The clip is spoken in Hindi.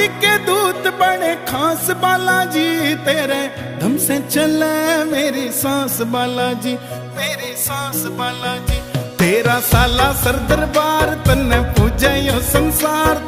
जी के दूत बने खास, बालाजी, तेरे धम से चले मेरी सांस, बालाजी, मेरी सांस, बालाजी। तेरा साला सर दरबार तन पूजा संसार